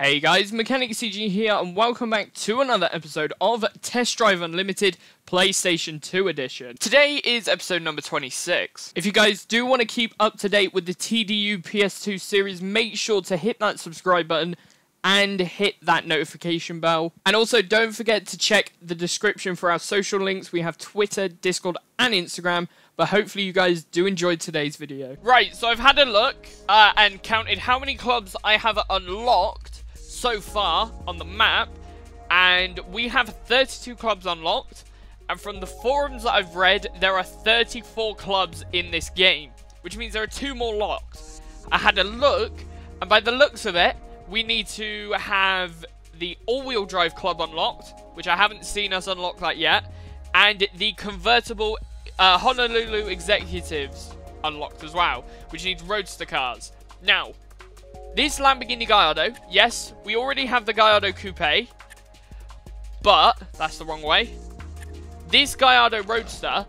Hey guys, Mechanic CG here, and welcome back to another episode of Test Drive Unlimited PlayStation 2 Edition. Today is episode number 26. If you guys do want to keep up to date with the TDU PS2 series, make sure to hit that subscribe button and hit that notification bell. And also, don't forget to check the description for our social links. We have Twitter, Discord, and Instagram. But hopefully you guys do enjoy today's video. Right, so I've had a look uh, and counted how many clubs I have unlocked so far on the map, and we have 32 clubs unlocked, and from the forums that I've read, there are 34 clubs in this game, which means there are two more locked. I had a look, and by the looks of it, we need to have the all-wheel drive club unlocked, which I haven't seen us unlock that yet, and the convertible uh, Honolulu executives unlocked as well, which needs roadster cars. Now, this Lamborghini Gallardo, yes, we already have the Gallardo Coupe, but that's the wrong way. This Gallardo Roadster,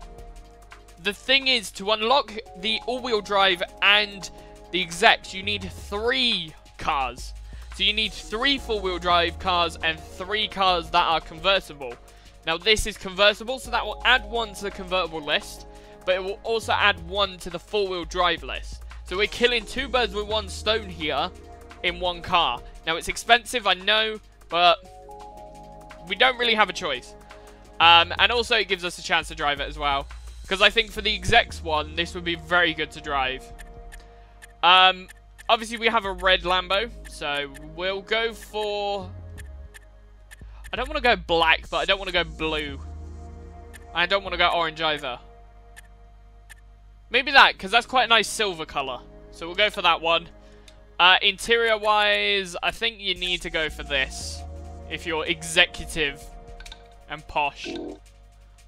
the thing is, to unlock the all-wheel drive and the execs, you need three cars. So you need three four-wheel drive cars and three cars that are convertible. Now this is convertible, so that will add one to the convertible list, but it will also add one to the four-wheel drive list. So we're killing two birds with one stone here in one car. Now, it's expensive, I know, but we don't really have a choice. Um, and also, it gives us a chance to drive it as well. Because I think for the execs one, this would be very good to drive. Um, obviously, we have a red Lambo, so we'll go for... I don't want to go black, but I don't want to go blue. I don't want to go orange either. Maybe that, because that's quite a nice silver colour. So we'll go for that one. Uh, Interior-wise, I think you need to go for this. If you're executive and posh.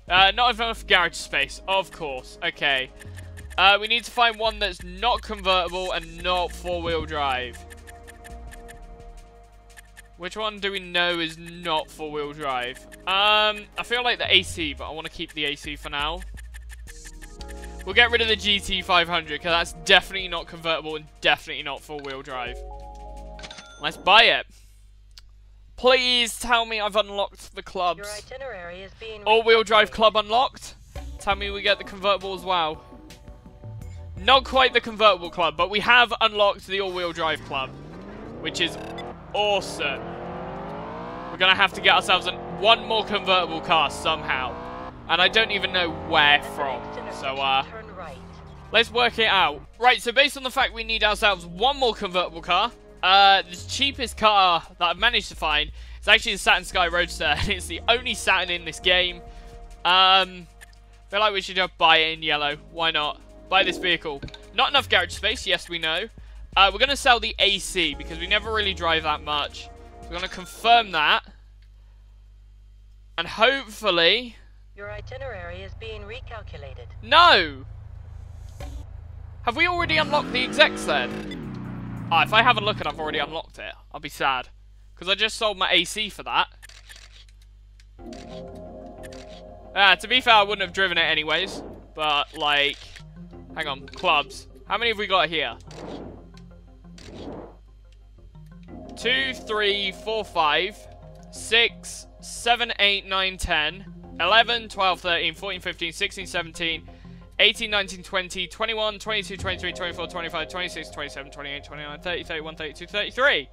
Uh, not enough garage space, of course. Okay. Uh, we need to find one that's not convertible and not four-wheel drive. Which one do we know is not four-wheel drive? Um, I feel like the AC, but I want to keep the AC for now. We'll get rid of the GT500 because that's definitely not convertible and definitely not four-wheel drive. Let's buy it. Please tell me I've unlocked the clubs. All-wheel drive club unlocked. Tell me we get the convertible as well. Not quite the convertible club, but we have unlocked the all-wheel drive club, which is awesome. We're going to have to get ourselves one more convertible car somehow. And I don't even know where from. So, uh, let's work it out. Right, so based on the fact we need ourselves one more convertible car, uh, the cheapest car that I've managed to find is actually the Saturn Sky Roadster. And it's the only Saturn in this game. Um, feel like we should just buy it in yellow. Why not? Buy this vehicle. Not enough garage space, yes we know. Uh, we're going to sell the AC because we never really drive that much. We're going to confirm that. And hopefully your itinerary is being recalculated. No! Have we already unlocked the execs then? Ah, if I have a look and I've already unlocked it, I'll be sad. Because I just sold my AC for that. Ah, to be fair, I wouldn't have driven it anyways. But, like... Hang on, clubs. How many have we got here? Two, three, four, five, six, seven, eight, nine, ten. 11, 12, 13, 14, 15, 16, 17, 18, 19, 20, 21, 22, 23, 24, 25, 26, 27, 28, 29, 30, 31, 32, 33.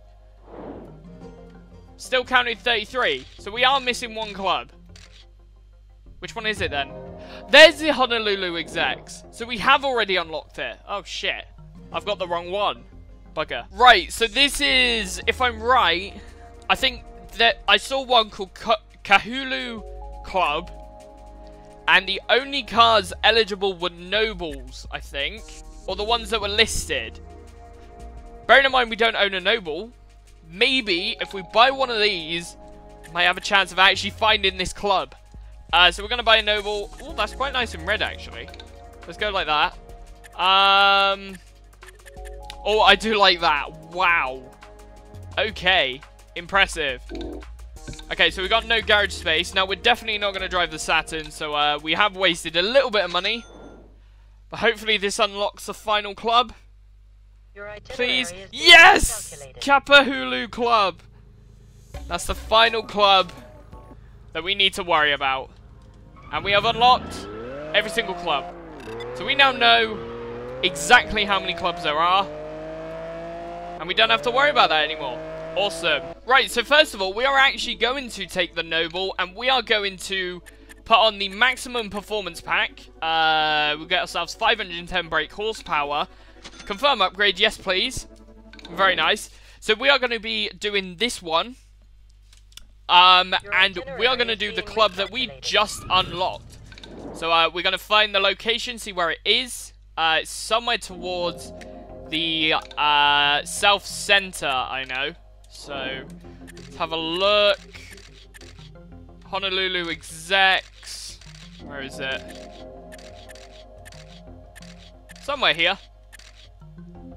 Still counted 33. So we are missing one club. Which one is it then? There's the Honolulu execs. So we have already unlocked it. Oh shit. I've got the wrong one. Bugger. Right, so this is, if I'm right, I think that I saw one called Kahulu club. And the only cars eligible were Nobles, I think. Or the ones that were listed. Bearing in mind we don't own a Noble. Maybe if we buy one of these, might have a chance of actually finding this club. Uh, so we're going to buy a Noble. Oh, that's quite nice in red, actually. Let's go like that. Um. Oh, I do like that. Wow. Okay. Impressive. Okay, so we got no garage space. Now, we're definitely not going to drive the Saturn, so uh, we have wasted a little bit of money. But hopefully this unlocks the final club. Your Please. Yes! Kapahulu Club. That's the final club that we need to worry about. And we have unlocked every single club. So we now know exactly how many clubs there are. And we don't have to worry about that anymore. Awesome. Right, so first of all, we are actually going to take the Noble and we are going to put on the maximum performance pack. Uh, we'll get ourselves 510 brake horsepower. Confirm upgrade, yes please. Very nice. So we are going to be doing this one. Um, and we are going to do the club that we just unlocked. So uh, we're going to find the location, see where it is. Uh, it's somewhere towards the uh, south center, I know. So let's have a look. Honolulu execs. Where is it? Somewhere here.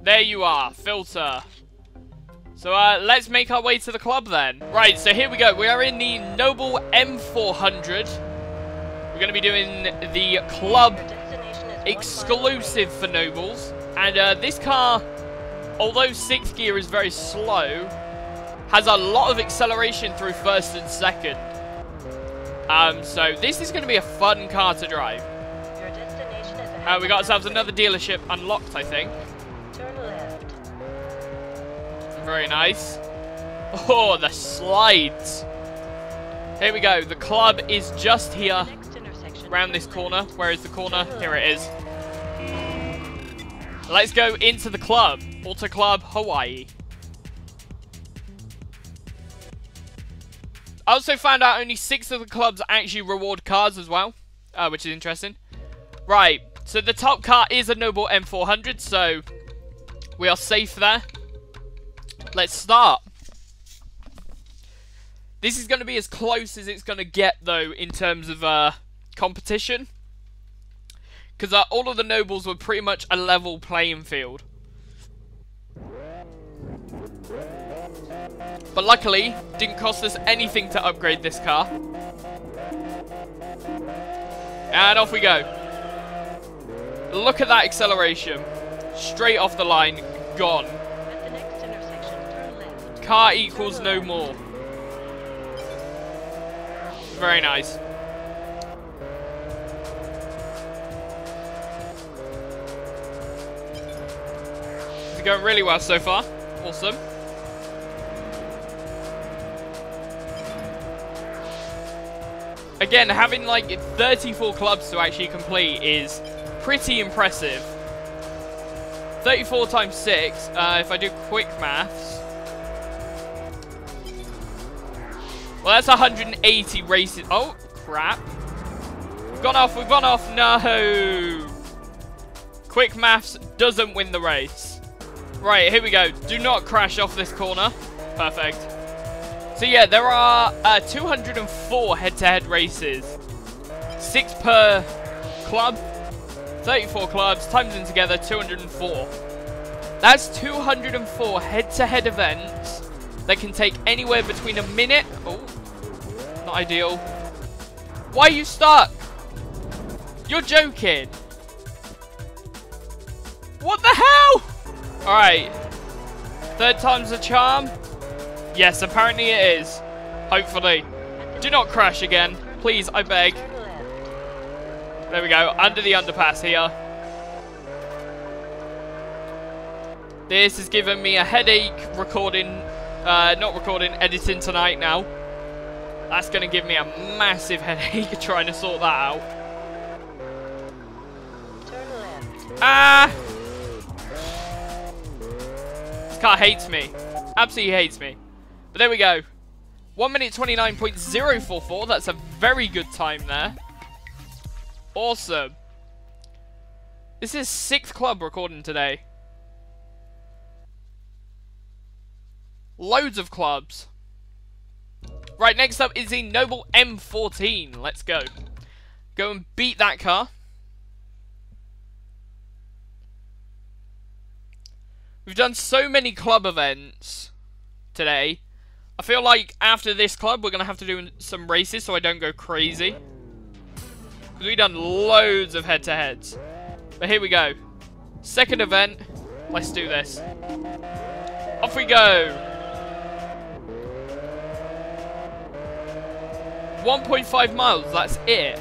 There you are, filter. So uh, let's make our way to the club then. Right, so here we go. We are in the Noble M400. We're going to be doing the club exclusive for Nobles. And uh, this car, although 6th gear is very slow, has a lot of acceleration through first and second. Um, so this is going to be a fun car to drive. Your destination is Uh, we got ourselves another dealership unlocked, I think. Turn left. Very nice. Oh, the slides. Here we go. The club is just here, round this corner. Where is the corner? Here it is. Let's go into the club. Auto Club Hawaii. I also found out only six of the clubs actually reward cars as well, uh, which is interesting. Right, so the top car is a Noble M400, so we are safe there. Let's start. This is going to be as close as it's going to get, though, in terms of uh, competition. Because uh, all of the Nobles were pretty much a level playing field. But luckily, didn't cost us anything to upgrade this car. And off we go. Look at that acceleration. Straight off the line, gone. At the next intersection, turn left. Car equals no more. Very nice. It's going really well so far. Awesome. Again, having like 34 clubs to actually complete is pretty impressive. 34 times 6, uh, if I do quick maths. Well, that's 180 races. Oh, crap. We've gone off, we've gone off. No. Quick maths doesn't win the race. Right, here we go. Do not crash off this corner. Perfect. So yeah, there are uh, 204 head-to-head races. Six per club. 34 clubs, times them together, 204. That's 204 head-to-head events that can take anywhere between a minute... Oh, not ideal. Why are you stuck? You're joking. What the hell? Alright. Third time's a charm? Yes, apparently it is. Hopefully. Do not crash again. Please, I beg. There we go, under the underpass here. This has given me a headache recording, uh, not recording, editing tonight now. That's going to give me a massive headache trying to sort that out. Ah! This car hates me. Absolutely hates me. But there we go. 1 minute 29.044. That's a very good time there. Awesome. This is sixth club recording today. Loads of clubs. Right, next up is the Noble M14. Let's go. Go and beat that car. We've done so many club events today. I feel like after this club, we're going to have to do some races so I don't go crazy. Because we've done loads of head-to-heads. But here we go. Second event. Let's do this. Off we go. 1.5 miles, that's it.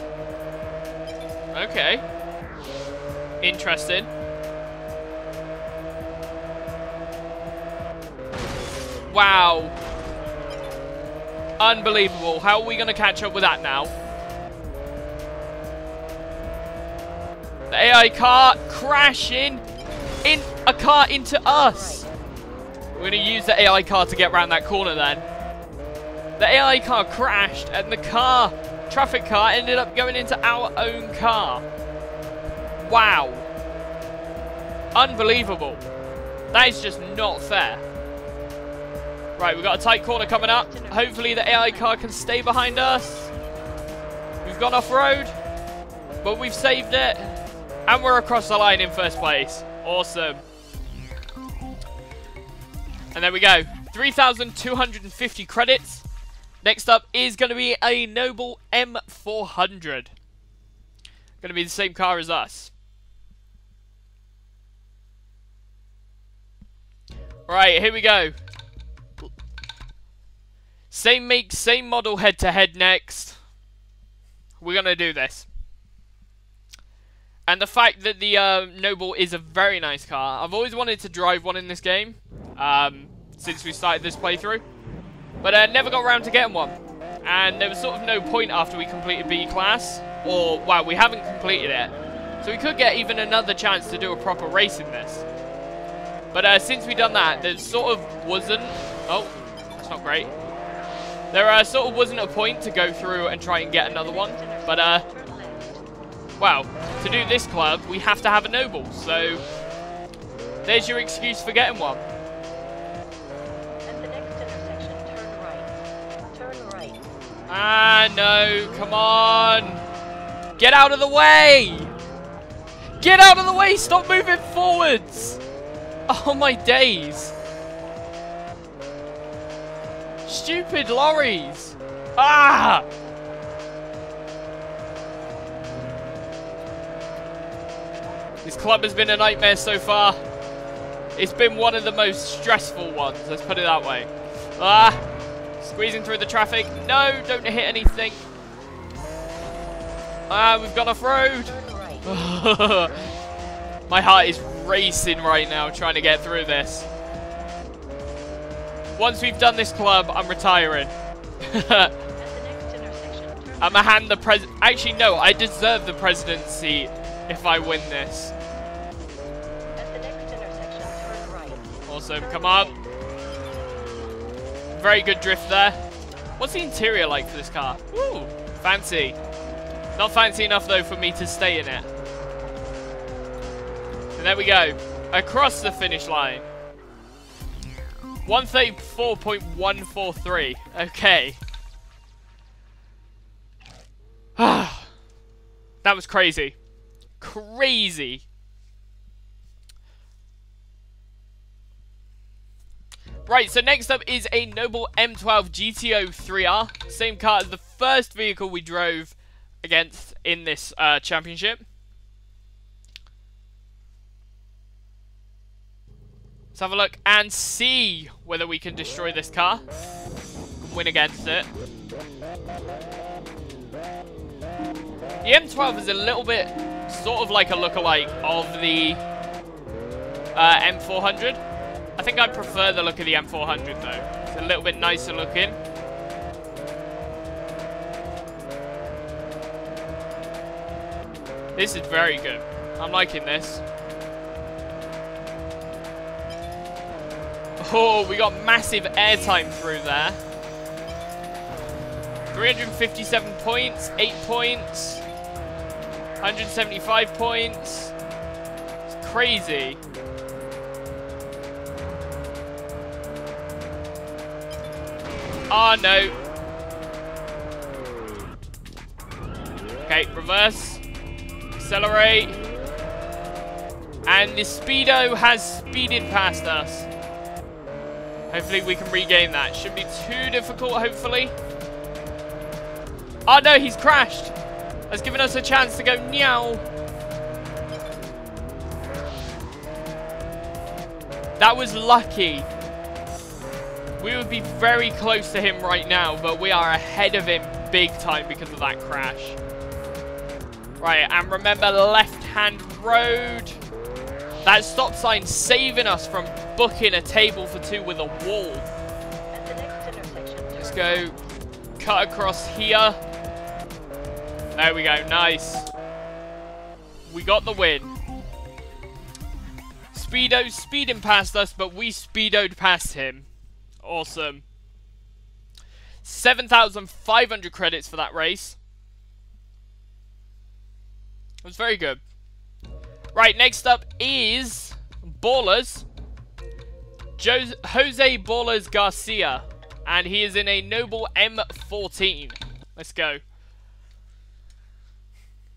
Okay. Interesting. Wow. Unbelievable. How are we going to catch up with that now? The AI car crashing in a car into us. We're going to use the AI car to get around that corner then. The AI car crashed and the car, traffic car, ended up going into our own car. Wow. Unbelievable. That is just not fair. Right, we've got a tight corner coming up. Hopefully the AI car can stay behind us. We've gone off-road, but we've saved it. And we're across the line in first place. Awesome. And there we go. 3,250 credits. Next up is going to be a Noble M400. Going to be the same car as us. Right, here we go. Same make, same model head to head next. We're going to do this. And the fact that the uh, Noble is a very nice car. I've always wanted to drive one in this game. Um, since we started this playthrough. But I uh, never got around to getting one. And there was sort of no point after we completed B class. Or, wow, we haven't completed it. So we could get even another chance to do a proper race in this. But uh, since we've done that, there sort of wasn't... Oh, that's not great. There uh, sort of wasn't a point to go through and try and get another one. But, uh, well, to do this club, we have to have a Noble. So, there's your excuse for getting one. Ah, no, come on. Get out of the way. Get out of the way, stop moving forwards. Oh, my days. Stupid lorries. Ah! This club has been a nightmare so far. It's been one of the most stressful ones, let's put it that way. Ah! Squeezing through the traffic. No, don't hit anything. Ah, we've gone off-road. My heart is racing right now trying to get through this. Once we've done this club, I'm retiring. I'm gonna hand the pres- Actually, no, I deserve the presidency if I win this. Awesome, come on. Very good drift there. What's the interior like for this car? Ooh, fancy. Not fancy enough though for me to stay in it. And there we go. Across the finish line. 134.143. Okay. that was crazy. Crazy. Right, so next up is a Noble M12 GTO 3R. Same car as the first vehicle we drove against in this uh, championship. Let's have a look and see whether we can destroy this car. Win against it. The M12 is a little bit sort of like a lookalike of the uh, M400. I think I prefer the look of the M400 though. It's a little bit nicer looking. This is very good. I'm liking this. Oh, we got massive airtime through there. 357 points, 8 points, 175 points. It's crazy. Oh no. Okay, reverse. Accelerate. And the Speedo has speeded past us. Hopefully we can regain that. Shouldn't be too difficult, hopefully. Oh no, he's crashed. That's given us a chance to go meow. That was lucky. We would be very close to him right now, but we are ahead of him big time because of that crash. Right, and remember left-hand road. That stop sign saving us from booking a table for two with a wall. Let's go cut across here. There we go, nice. We got the win. Speedo's speeding past us, but we speedoed past him. Awesome. 7,500 credits for that race. It was very good. Right, next up is Ballers. Jose, Jose Ballers Garcia. And he is in a Noble M14. Let's go.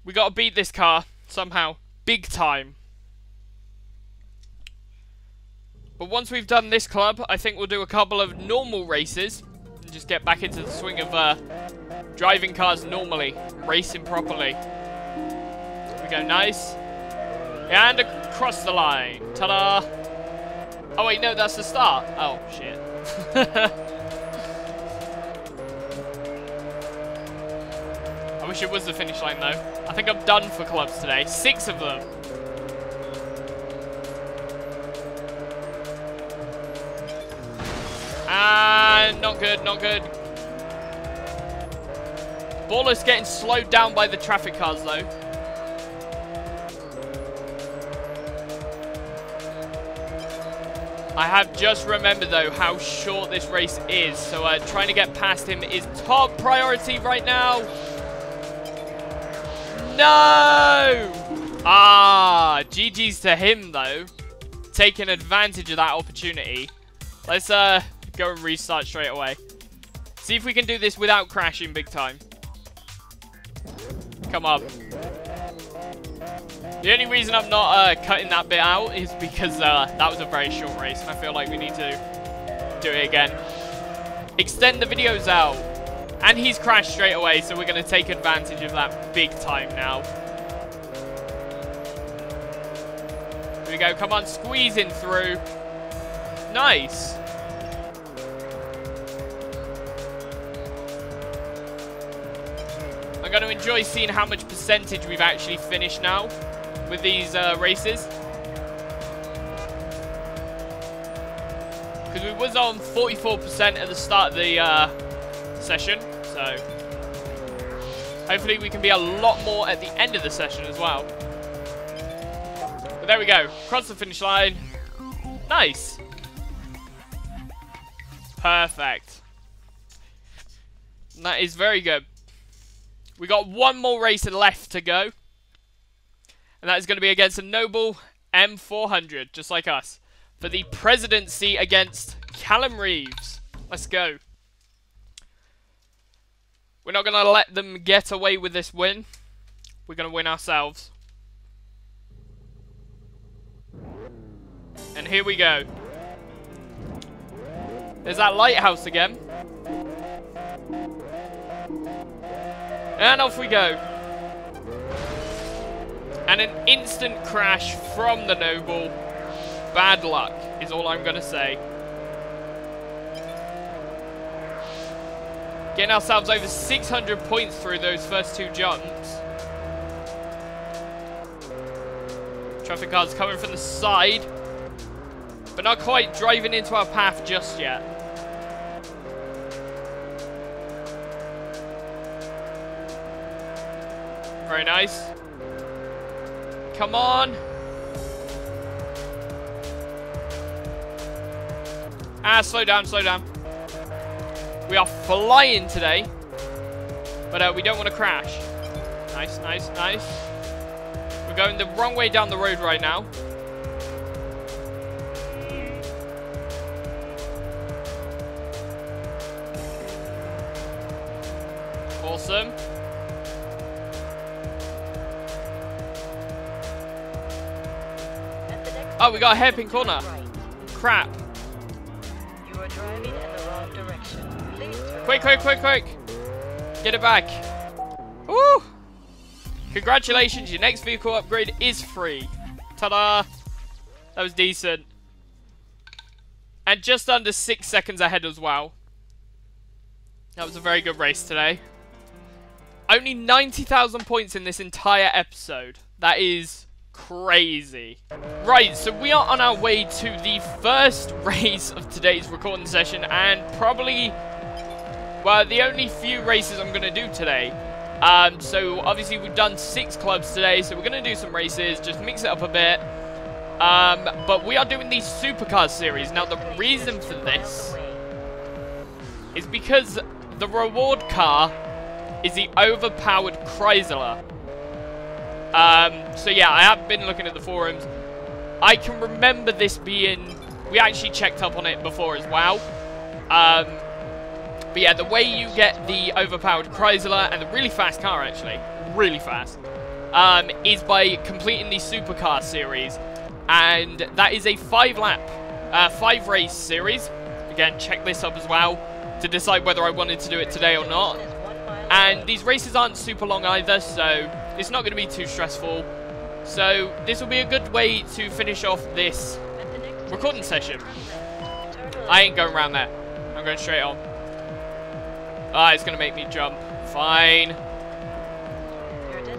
We gotta beat this car somehow. Big time. But once we've done this club, I think we'll do a couple of normal races. And just get back into the swing of uh, driving cars normally. Racing properly. We go nice. And across the line. Ta-da! Oh wait, no, that's the start. Oh, shit. I wish it was the finish line though. I think I'm done for clubs today. Six of them. Ah, not good, not good. Baller's getting slowed down by the traffic cars though. I have just remembered though how short this race is, so uh, trying to get past him is top priority right now. No! Ah, GG's to him though, taking advantage of that opportunity. Let's uh go and restart straight away. See if we can do this without crashing big time. Come on. The only reason I'm not uh, cutting that bit out is because uh, that was a very short race and I feel like we need to do it again. Extend the videos out. And he's crashed straight away, so we're going to take advantage of that big time now. Here we go. Come on, squeezing through. Nice. I'm going to enjoy seeing how much percentage we've actually finished now with these uh, races. Because we was on 44% at the start of the uh, session, so hopefully we can be a lot more at the end of the session as well. But there we go, cross the finish line. Nice. Perfect. That is very good. We got one more race left to go. And that is going to be against a Noble M400, just like us. For the presidency against Callum Reeves. Let's go. We're not going to let them get away with this win. We're going to win ourselves. And here we go. There's that lighthouse again. And off we go. And an instant crash from the Noble. Bad luck is all I'm going to say. Getting ourselves over 600 points through those first two jumps. Traffic cars coming from the side. But not quite driving into our path just yet. Very nice. Come on. Ah, slow down, slow down. We are flying today. But uh, we don't want to crash. Nice, nice, nice. We're going the wrong way down the road right now. Awesome. Oh, we got a hairpin corner. Crap. You are driving in the wrong direction. Quick, quick, quick, quick. Get it back. Woo! Congratulations, your next vehicle upgrade is free. Ta-da! That was decent. And just under six seconds ahead as well. That was a very good race today. Only 90,000 points in this entire episode. That is crazy. Right, so we are on our way to the first race of today's recording session and probably, well, the only few races I'm going to do today. Um, so obviously we've done six clubs today, so we're going to do some races, just mix it up a bit. Um, but we are doing the Supercar series. Now the reason for this is because the reward car is the overpowered Chrysler. Um, so yeah, I have been looking at the forums. I can remember this being... We actually checked up on it before as well. Um, but yeah, the way you get the overpowered Chrysler and the really fast car, actually, really fast, um, is by completing the Supercar series. And that is a five-lap, uh, five-race series. Again, check this up as well to decide whether I wanted to do it today or not. And these races aren't super long either, so it's not going to be too stressful. So this will be a good way to finish off this recording session. I ain't going around there. I'm going straight on. Ah, it's going to make me jump. Fine.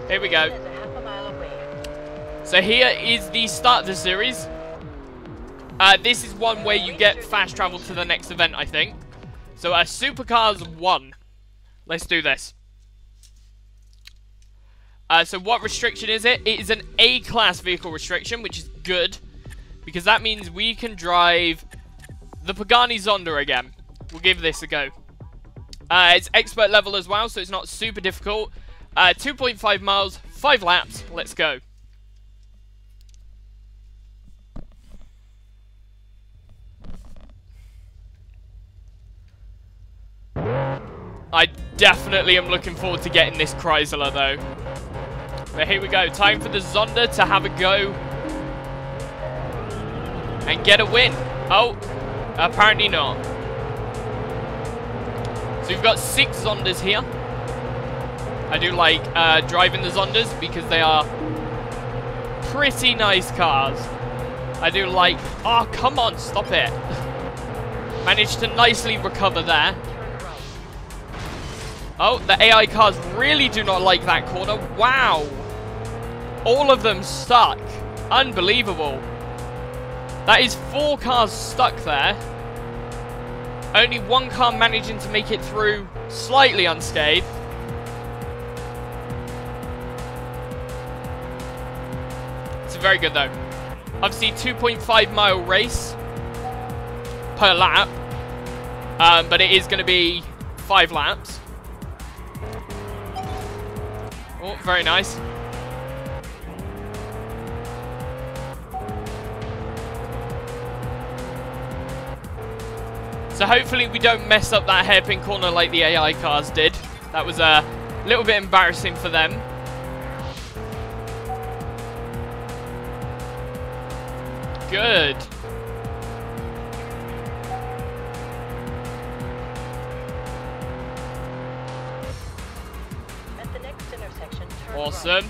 Here we go. So here is the start of the series. Uh, this is one where you get fast travel to the next event, I think. So uh, Supercars 1. Let's do this. Uh, so what restriction is it? It is an A-class vehicle restriction, which is good. Because that means we can drive the Pagani Zonda again. We'll give this a go. Uh, it's expert level as well, so it's not super difficult. Uh, 2.5 miles, 5 laps. Let's go. I definitely am looking forward to getting this Chrysler, though. But here we go. Time for the Zonda to have a go. And get a win. Oh, apparently not. So we've got six Zondas here. I do like uh, driving the Zondas because they are pretty nice cars. I do like... Oh, come on, stop it. Managed to nicely recover there. Oh, the AI cars really do not like that corner. Wow. All of them stuck. Unbelievable. That is four cars stuck there. Only one car managing to make it through slightly unscathed. It's very good though. Obviously 2.5 mile race per lap. Um, but it is going to be five laps. Oh, very nice. So hopefully we don't mess up that hairpin corner like the AI cars did. That was a little bit embarrassing for them. Good. Awesome.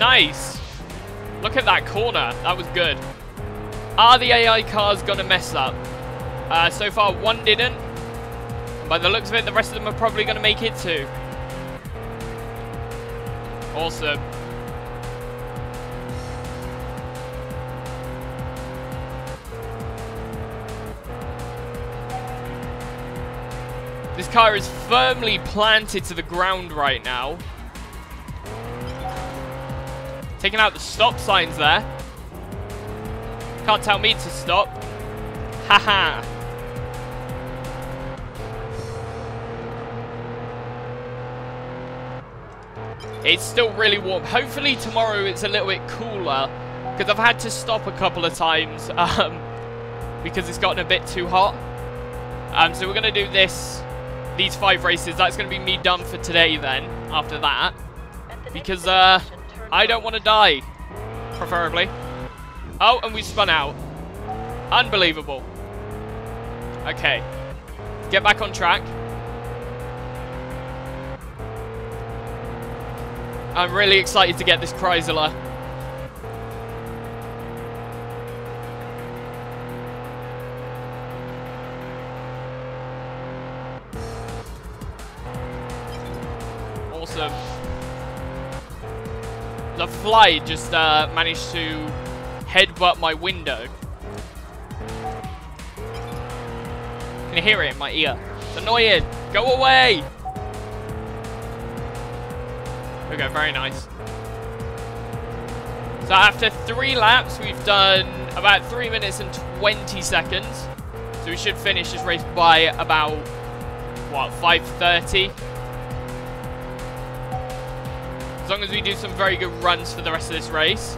Nice. Look at that corner. That was good. Are the AI cars going to mess up? Uh, so far, one didn't. By the looks of it, the rest of them are probably going to make it too. Awesome. This car is firmly planted to the ground right now. Taking out the stop signs there. Can't tell me to stop. Haha. It's still really warm. Hopefully tomorrow it's a little bit cooler. Because I've had to stop a couple of times. Um, because it's gotten a bit too hot. Um, so we're going to do this these five races. That's going to be me done for today then, after that. Because uh, I don't want to die, preferably. Oh, and we spun out. Unbelievable. Okay. Get back on track. I'm really excited to get this Chrysler. Awesome. The fly just uh, managed to headbutt my window. Can you hear it in my ear? It's annoying. Go away. Okay, very nice. So after three laps, we've done about 3 minutes and 20 seconds. So we should finish this race by about, what, 5.30? As long as we do some very good runs for the rest of this race.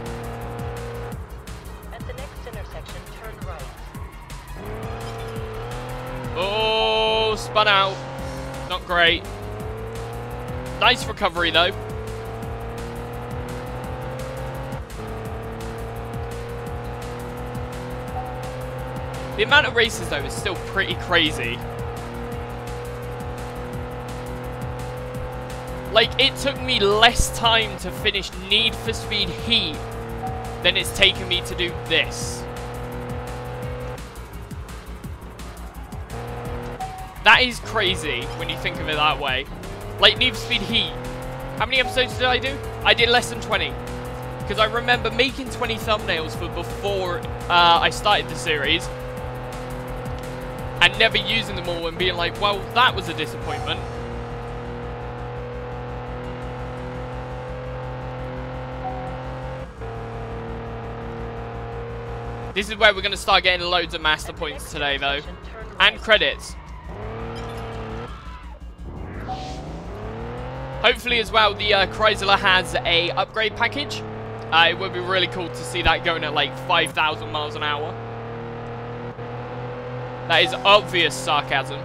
Oh, spun out. Not great. Nice recovery, though. The amount of races, though, is still pretty crazy. Like, it took me less time to finish Need for Speed Heat than it's taken me to do this. That is crazy when you think of it that way. Like Need for Speed Heat. How many episodes did I do? I did less than 20. Because I remember making 20 thumbnails for before uh, I started the series. And never using them all and being like, well, that was a disappointment. This is where we're going to start getting loads of master points today, though. And credits. Hopefully as well, the uh, Chrysler has a upgrade package. Uh, it would be really cool to see that going at like 5,000 miles an hour. That is obvious sarcasm.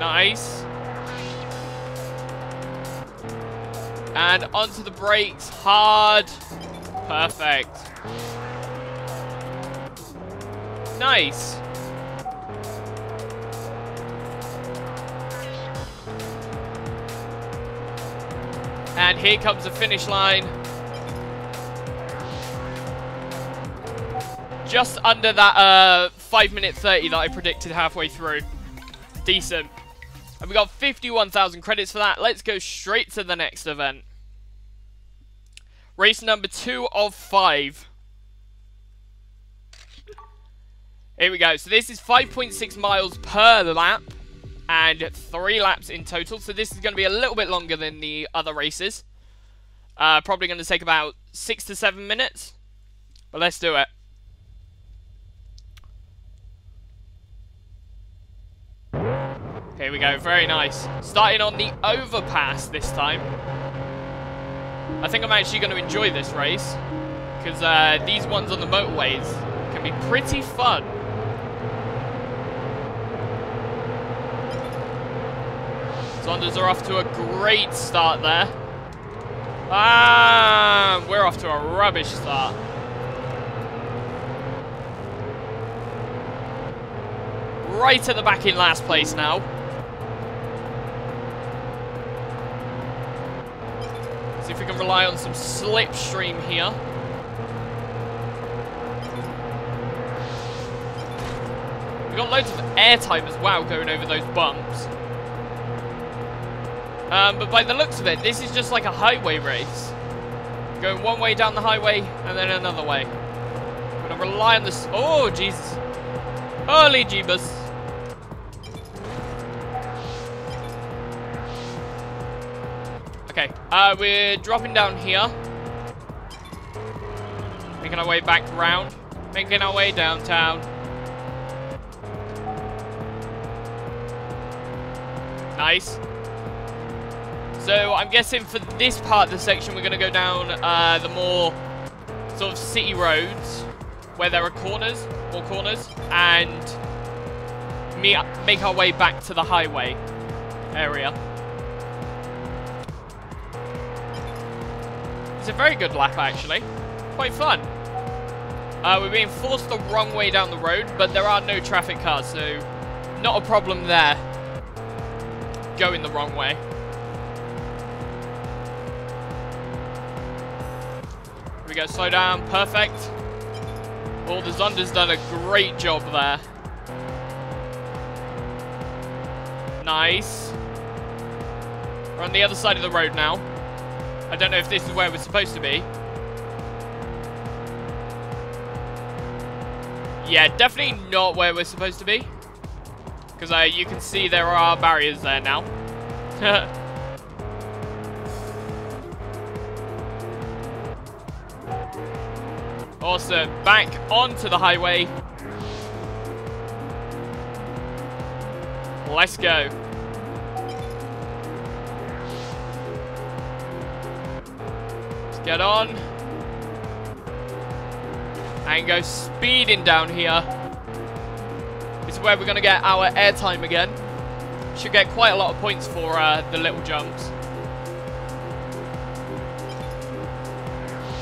Nice. And onto the brakes, hard. Perfect. Nice. And here comes the finish line. Just under that uh, 5 minute 30 that I predicted halfway through. Decent. And we got 51,000 credits for that. Let's go straight to the next event. Race number two of five. Here we go. So this is 5.6 miles per lap and three laps in total. So this is going to be a little bit longer than the other races. Uh, probably going to take about six to seven minutes. But let's do it. Here we go. Very nice. Starting on the overpass this time. I think I'm actually going to enjoy this race. Because uh, these ones on the motorways can be pretty fun. Zondas are off to a great start there. Ah, we're off to a rubbish start. Right at the back in last place now. Can rely on some slipstream here. We've got loads of airtime as well going over those bumps. Um, but by the looks of it, this is just like a highway race. Going one way down the highway and then another way. I'm gonna rely on this. Oh, Jesus. Holy Jeebus. Uh, we're dropping down here. Making our way back round. Making our way downtown. Nice. So I'm guessing for this part of the section, we're going to go down uh, the more sort of city roads where there are corners, more corners, and make our way back to the highway area. It's a very good lap, actually. Quite fun. Uh, we're being forced the wrong way down the road, but there are no traffic cars, so not a problem there. Going the wrong way. Here we go, slow down, perfect. Oh, the Zonda's done a great job there. Nice. We're on the other side of the road now. I don't know if this is where we're supposed to be. Yeah, definitely not where we're supposed to be. Because uh, you can see there are barriers there now. awesome. Back onto the highway. Let's go. Get on. And go speeding down here. This is where we're going to get our airtime again. Should get quite a lot of points for uh, the little jumps.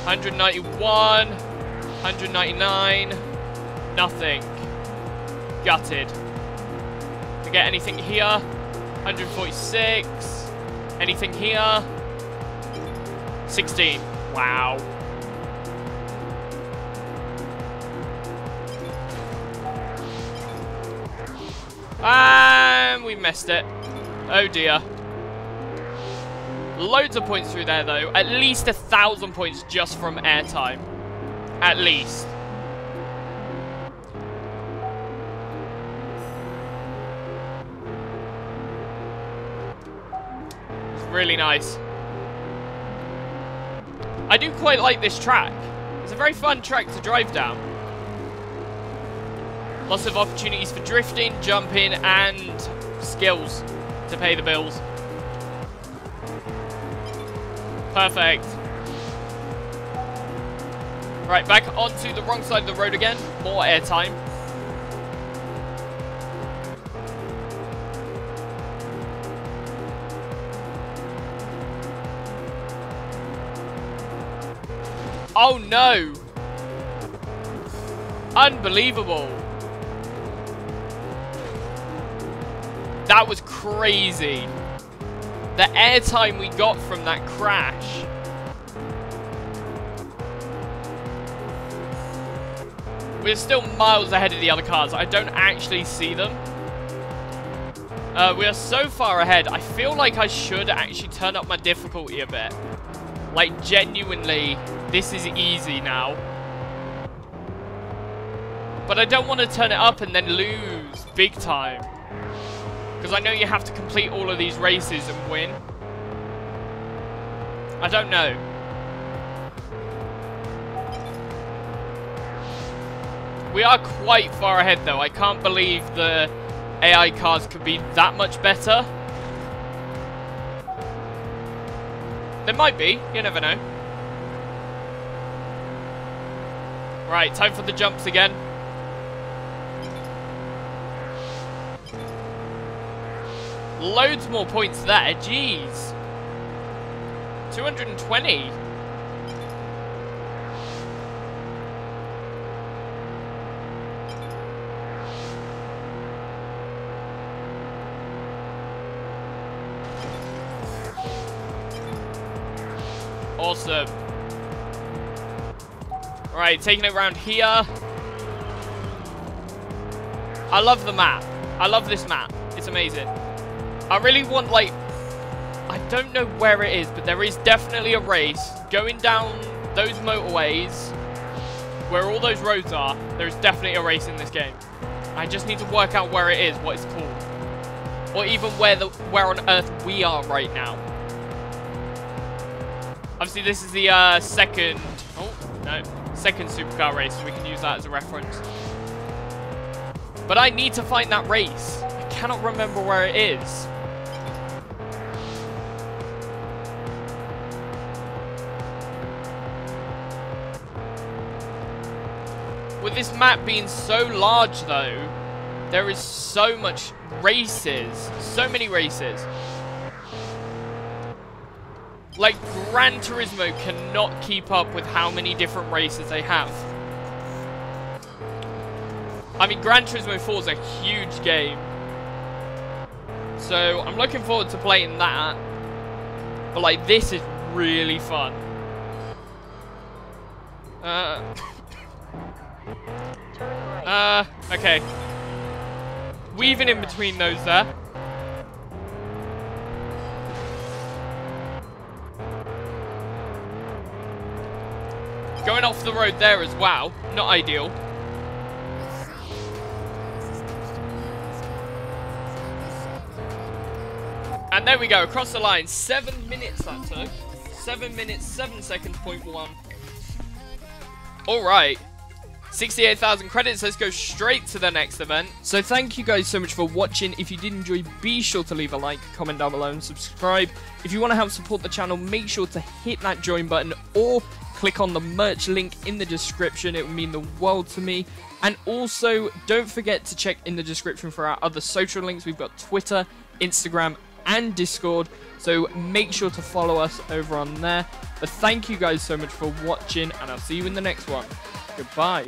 191, 199, nothing. Gutted. To get anything here, 146, anything here, 16. Wow. And we missed it. Oh dear. Loads of points through there though. At least a thousand points just from airtime. At least. It's really nice. I do quite like this track. It's a very fun track to drive down. Lots of opportunities for drifting, jumping, and skills to pay the bills. Perfect. Right, back onto the wrong side of the road again. More airtime. Oh no! Unbelievable. That was crazy. The airtime we got from that crash. We're still miles ahead of the other cars. I don't actually see them. Uh, we are so far ahead. I feel like I should actually turn up my difficulty a bit. Like, genuinely, this is easy now. But I don't want to turn it up and then lose big time. Because I know you have to complete all of these races and win. I don't know. We are quite far ahead though. I can't believe the AI cars could be that much better. There might be. You never know. Right, time for the jumps again. Loads more points there, jeez. 220. Alright, taking it around here. I love the map. I love this map. It's amazing. I really want, like... I don't know where it is, but there is definitely a race going down those motorways where all those roads are. There's definitely a race in this game. I just need to work out where it is, what it's called. Or even where the where on earth we are right now. Obviously, this is the uh, second... Oh, no. Second supercar race, so we can use that as a reference. But I need to find that race. I cannot remember where it is. With this map being so large, though, there is so much races. So many races. Like, Gran Turismo cannot keep up with how many different races they have. I mean, Gran Turismo 4 is a huge game. So, I'm looking forward to playing that. But, like, this is really fun. Uh, uh, okay. Weaving in between those there. Road there as well. Not ideal. And there we go, across the line. Seven minutes that took. Seven minutes, seven seconds, point one. Alright. 68,000 credits. Let's go straight to the next event. So thank you guys so much for watching. If you did enjoy, be sure to leave a like, comment down below, and subscribe. If you want to help support the channel, make sure to hit that join button or click on the merch link in the description. It would mean the world to me. And also, don't forget to check in the description for our other social links. We've got Twitter, Instagram, and Discord. So make sure to follow us over on there. But thank you guys so much for watching, and I'll see you in the next one. Goodbye.